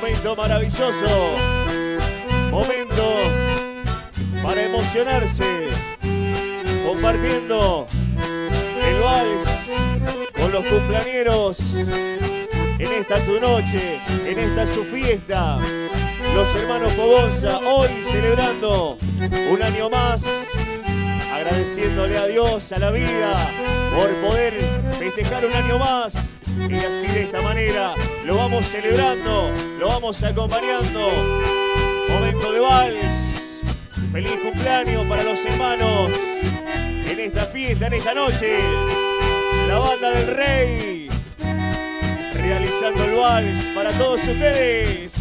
Momento maravilloso. Momento para emocionarse. Compartiendo el vals con los cumpleañeros. En esta tu noche, en esta su fiesta. Los hermanos Fogonza hoy celebrando un año más agradeciéndole a Dios, a la vida, por poder festejar un año más. Y así de esta manera lo vamos celebrando, lo vamos acompañando. Momento de vals. Feliz cumpleaños para los hermanos en esta fiesta, en esta noche. La banda del rey realizando el vals para todos ustedes.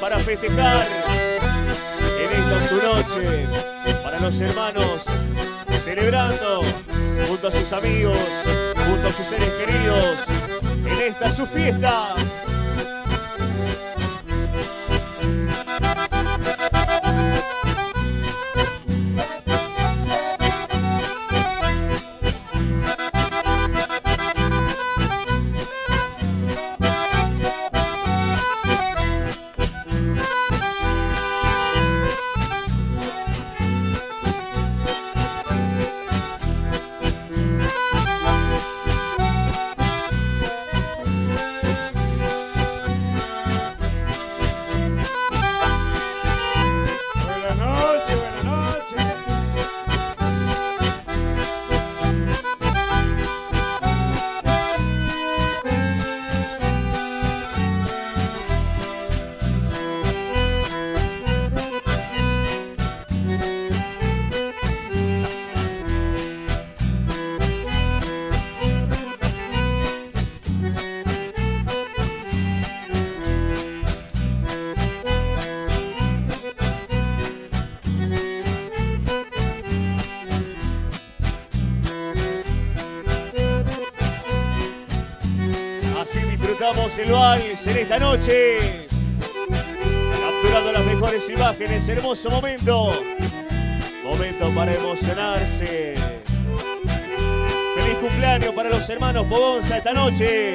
Para festejar en esta su noche. Para los hermanos celebrando junto a sus amigos, junto a sus seres queridos en esta su fiesta. En esta noche. Capturando las mejores imágenes, hermoso momento. Momento para emocionarse. Feliz cumpleaños para los hermanos Pogonza esta noche.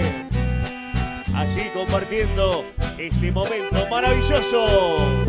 Así compartiendo este momento maravilloso.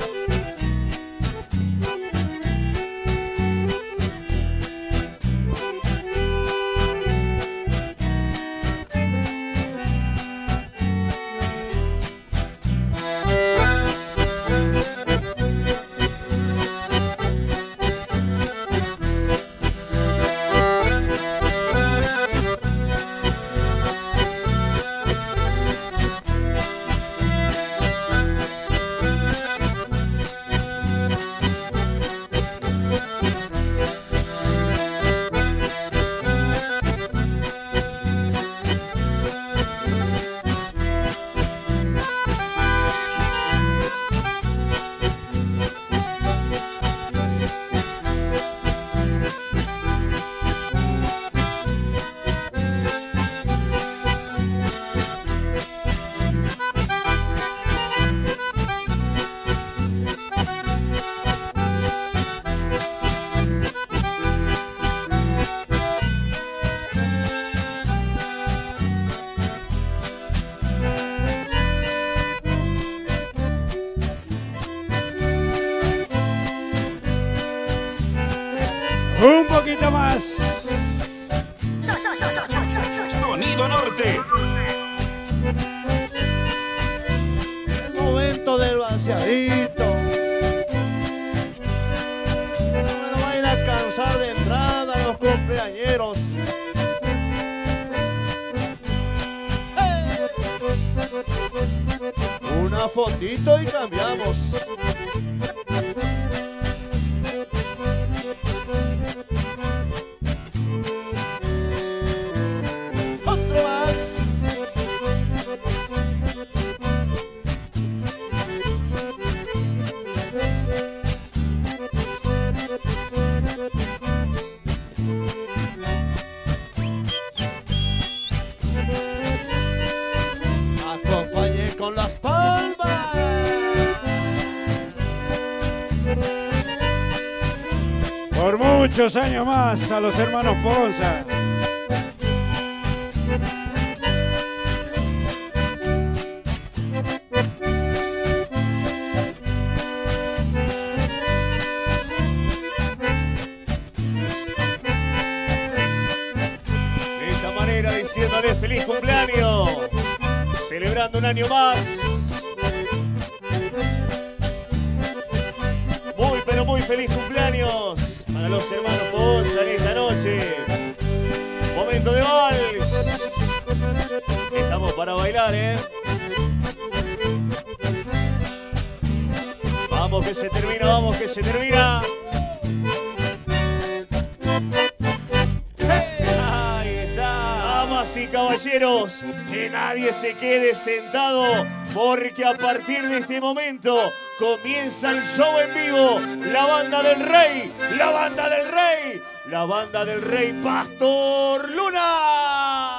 Muchos años más a los hermanos Ponza. De esta manera diciéndole feliz cumpleaños. Celebrando un año más. Que nadie se quede sentado, porque a partir de este momento comienza el show en vivo. La banda del rey, la banda del rey, la banda del rey Pastor Luna.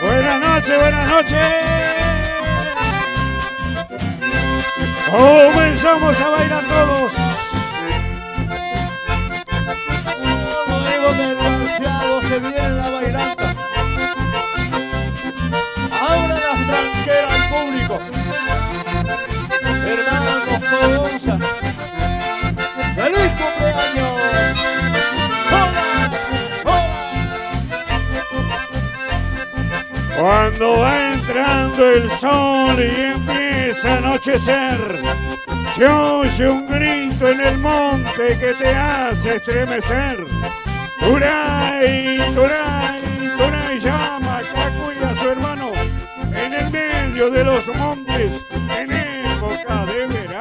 Buenas noches, buenas noches. Comenzamos a bailar todos. Luego se viene la bailanta. Ahora las tranqueras al público. Hermanos Fogonza. ¡Feliz cumpleaños! ¡Hola! ¡Hola! Cuando va entrando el sol y empieza a anochecer, se oye un grito en el monte que te hace estremecer. Turay, Turay, Turay llama Cacuy a su hermano en el medio de los montes en época de verano.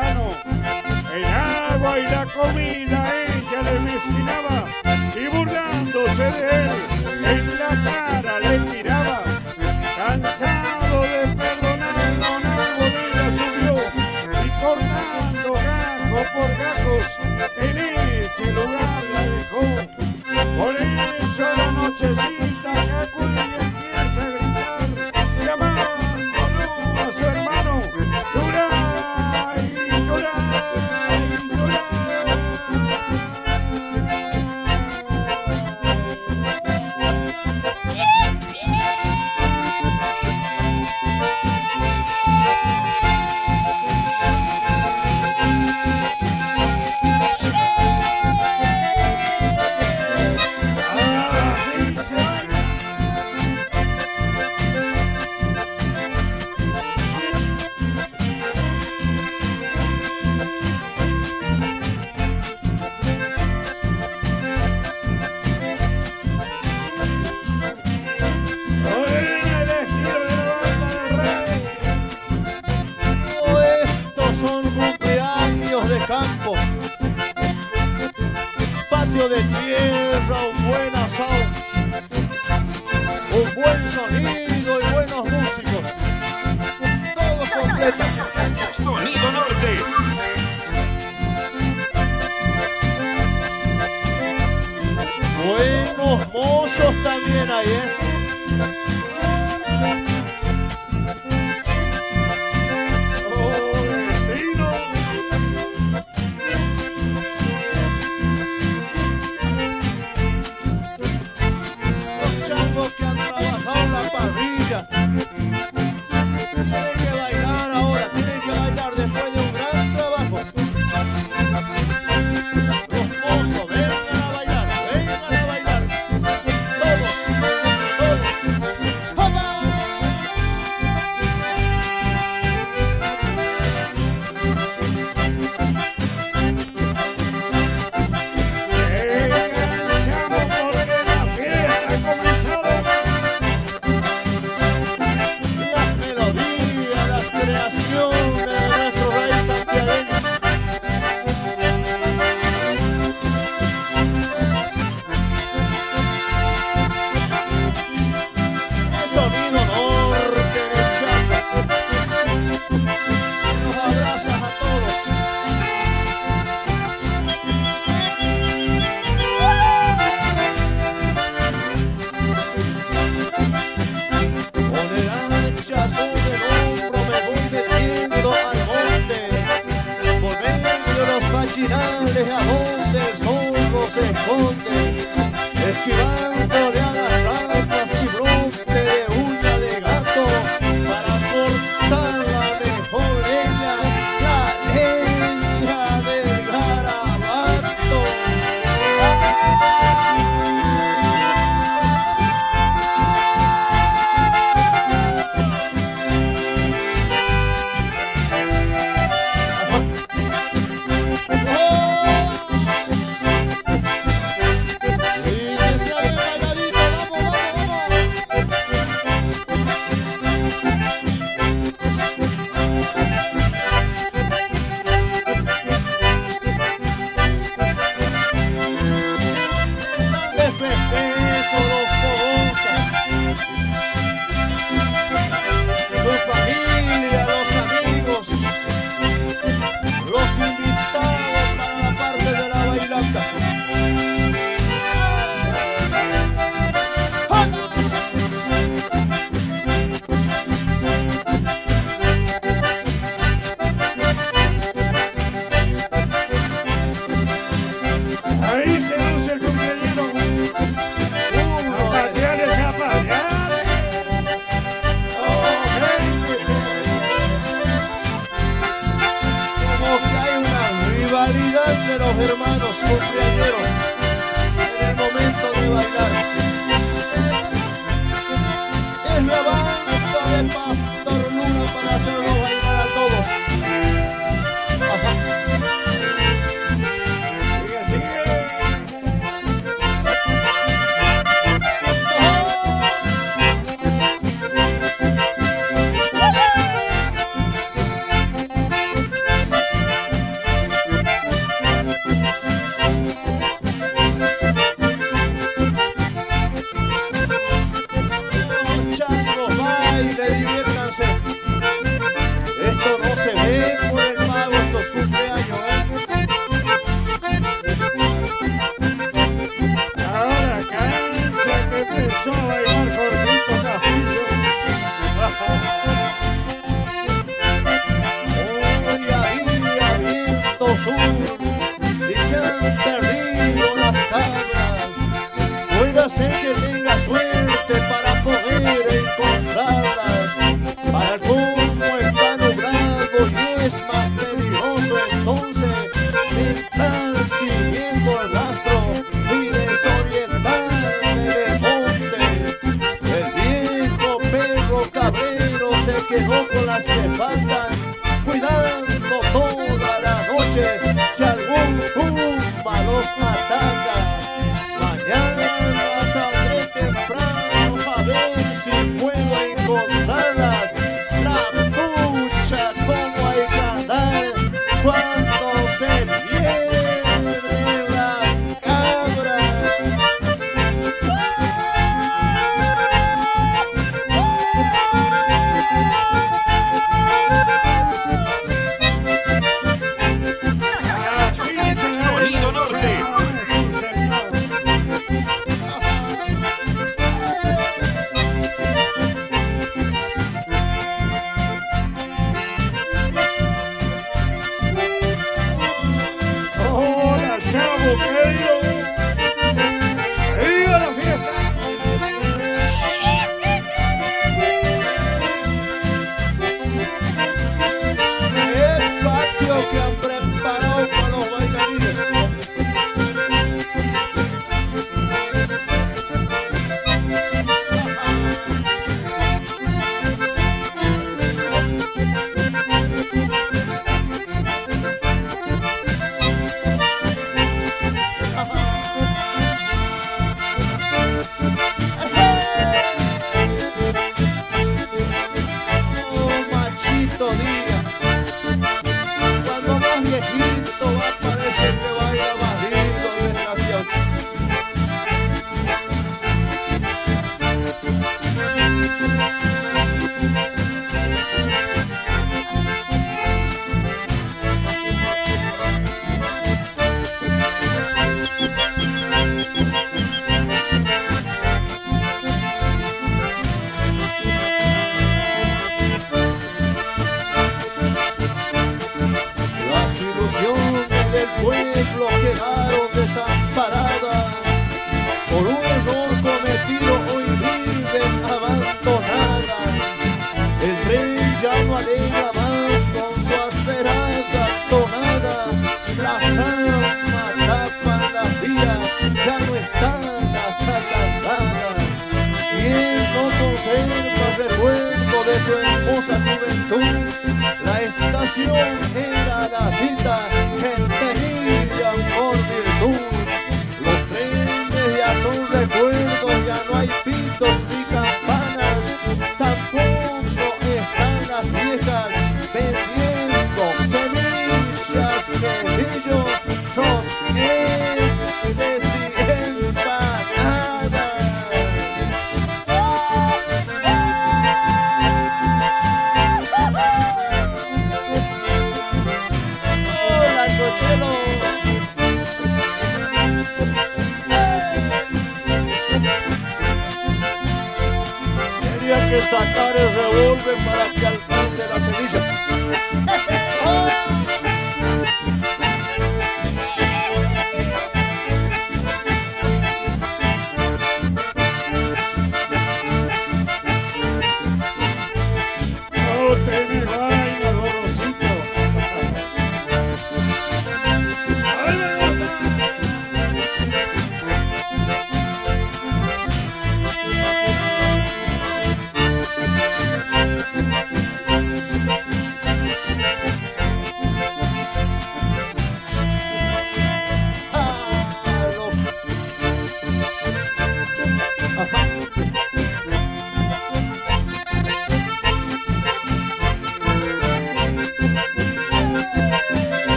Cumpleaños de campo. Patio de tierra, un buen asado. Un buen sonido y buenos músicos. Todos completos. Sonido Norte. Buenos mozos también ¿eh?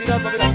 Castillo cuando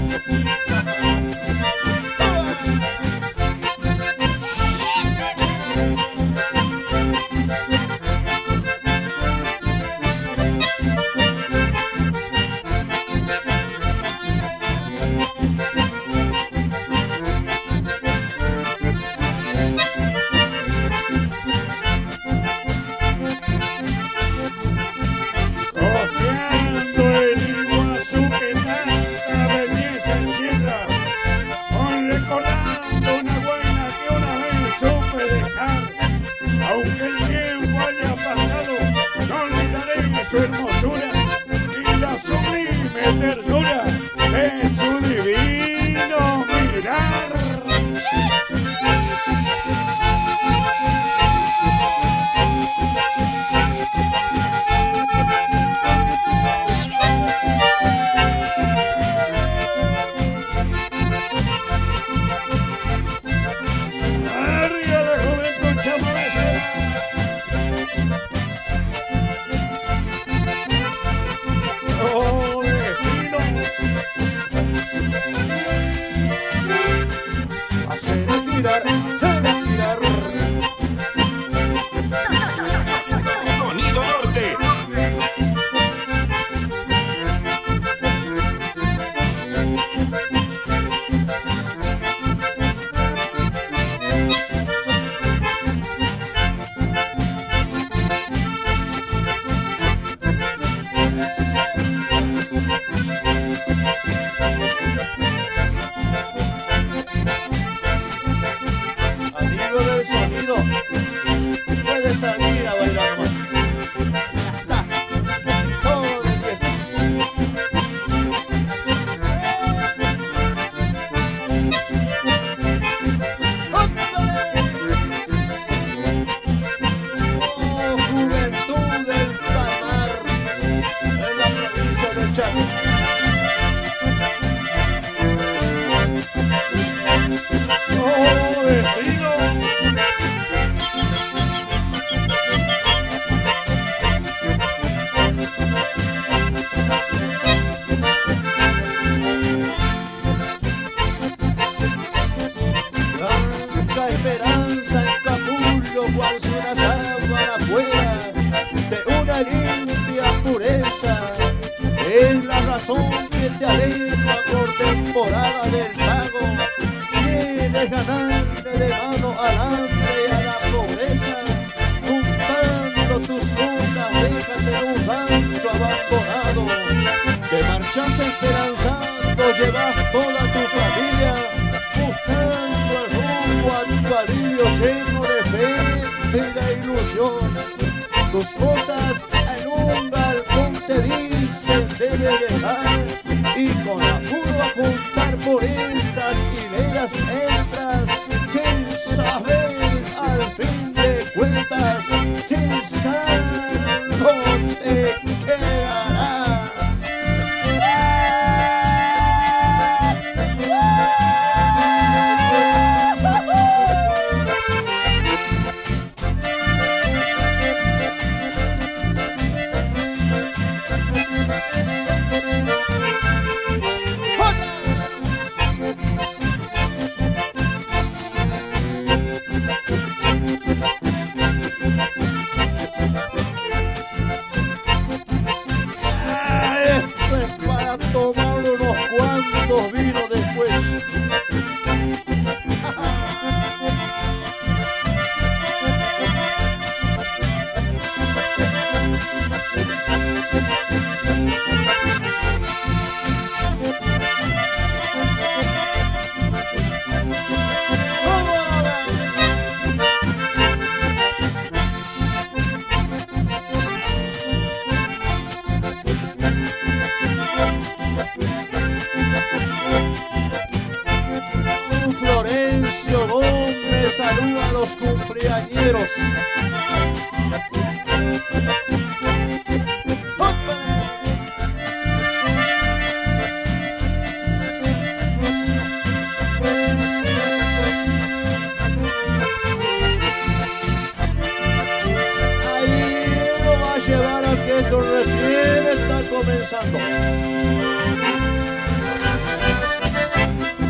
cuando recién está comenzando.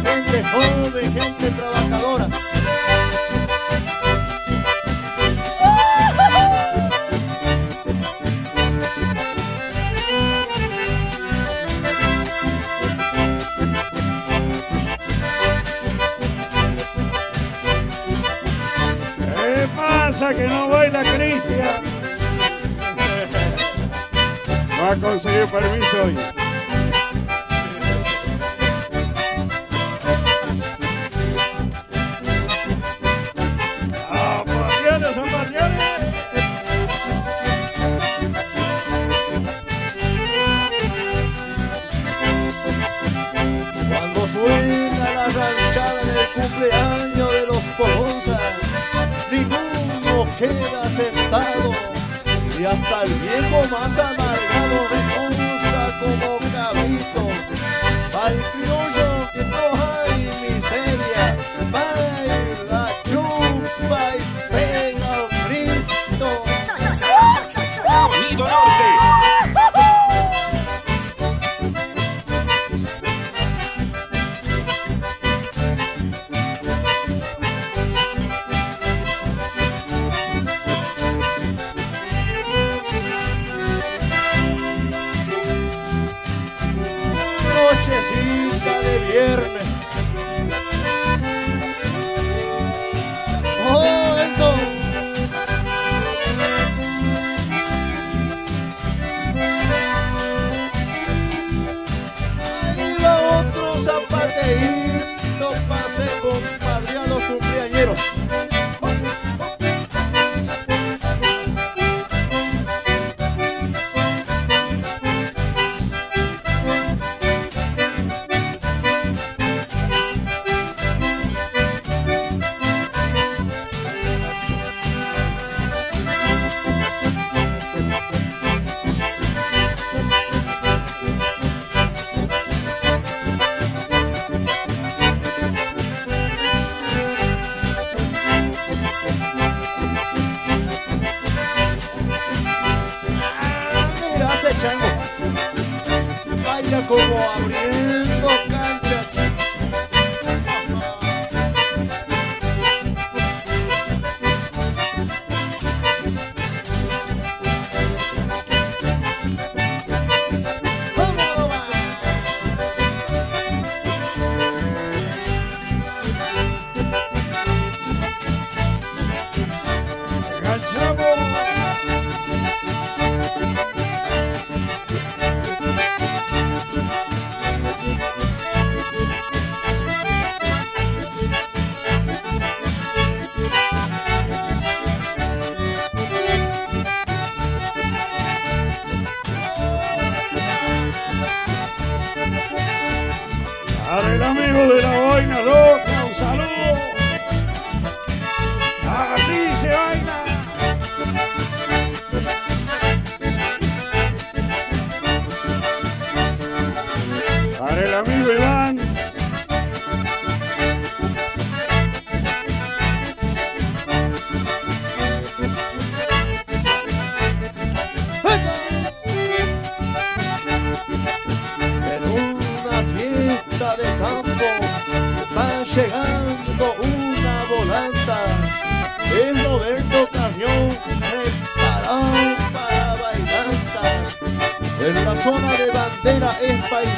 Gente joven, gente trabajadora. ¿Qué pasa que no baila, a conseguir permiso hoy. Cuando suena la ranchada en el cumpleaños de los Polonzas, ninguno queda sentado y hasta el viejo más amado. como Abril.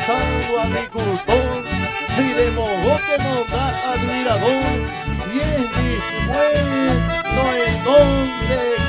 santo agricultor, ni de mojote monda admirador, y es mi pueblo en donde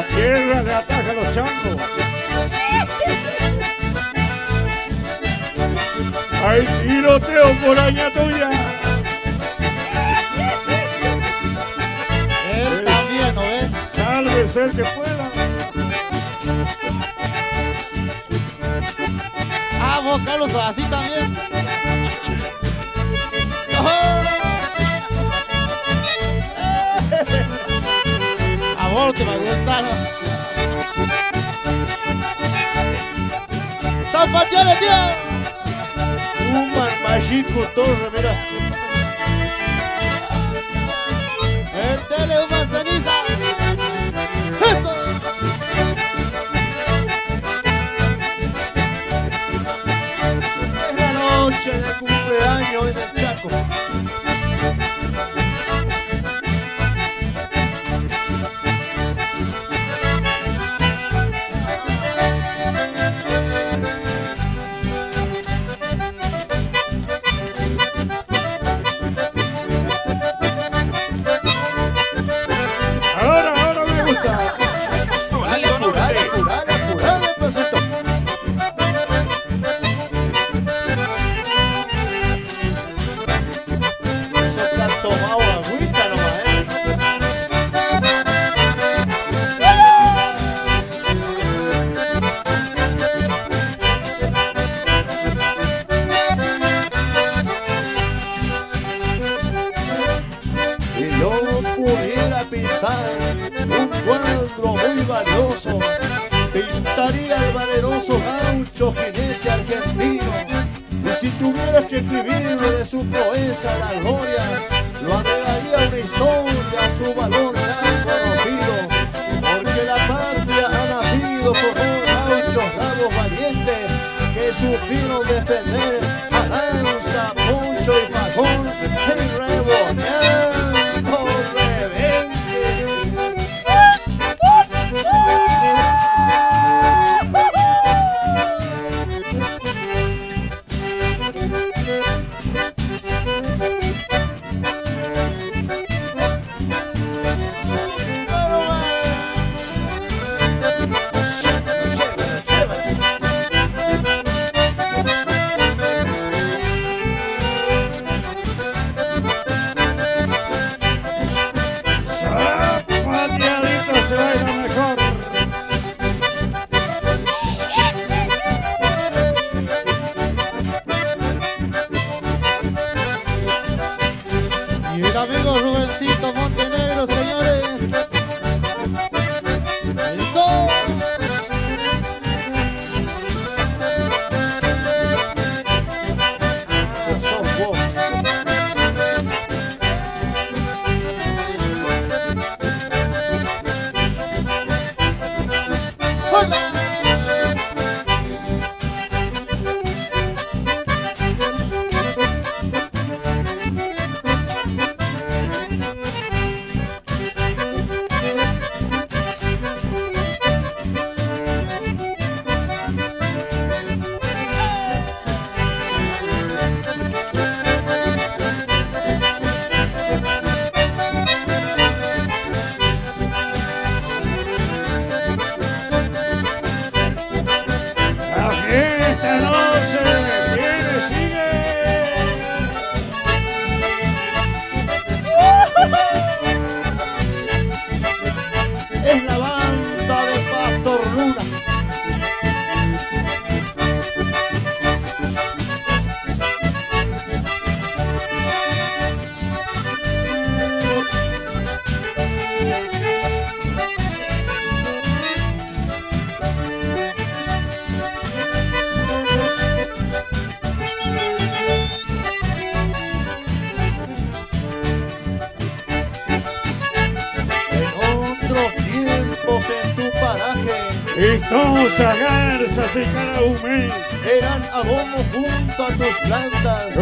la tierra le ataca los changos. Hay tiroteo por allá tuya. Él eh, también, ¿no ves? vez el que pueda. Ah, vos, Carlos, así también. ¡Oh! mejor que me gusta. ¡Salvatierre, tío! Un todo, mira. ¡Entele una ceniza! ¡Eso! La noche de cumpleaños en el Chaco.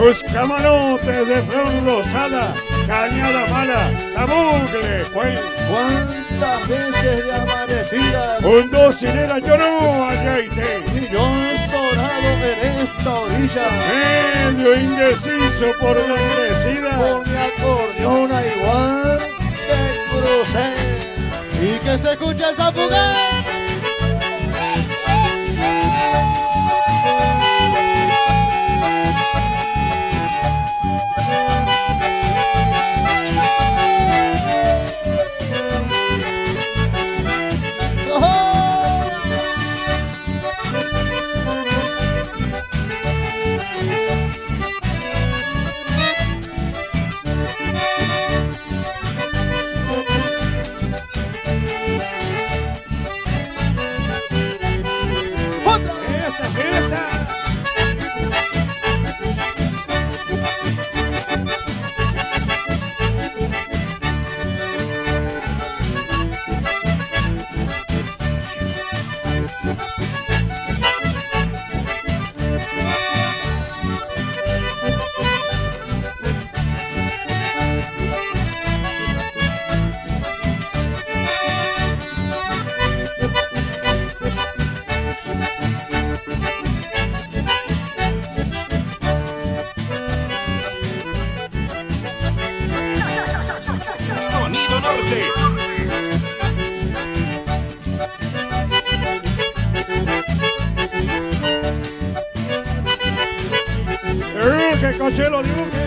Los camarotes de flor rosada, cañada mala, la bucle, pues, Cuántas veces de amanecidas con dos hileras yo no aceite, y yo dorado en esta orilla. medio indeciso por la crecida, Con mi acordeona igual te crucé. Y que se escucha el zapucay. Norte. Dibuje, cochelo, dibuje. ¡Saca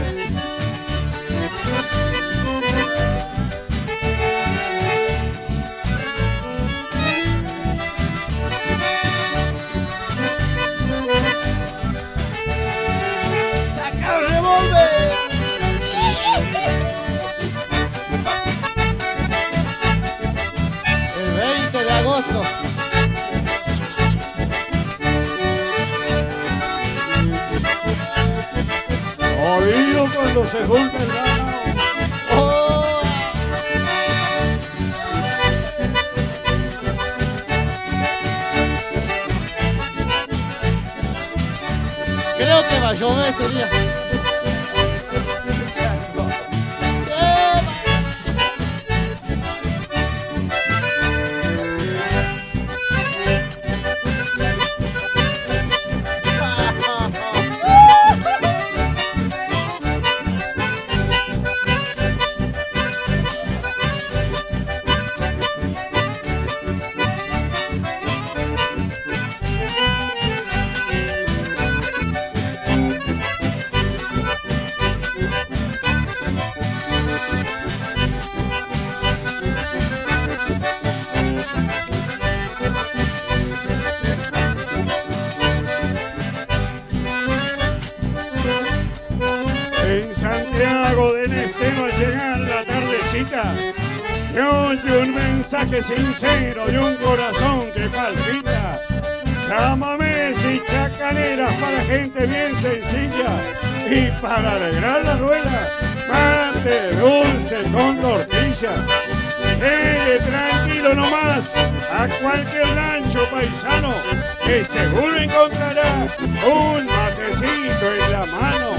a cualquier rancho paisano que seguro encontrará un matecito en la mano.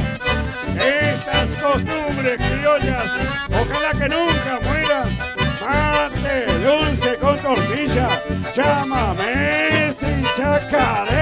Estas costumbres criollas, ojalá que nunca mueran. Mate dulce con tortilla, chamamés y chacarera.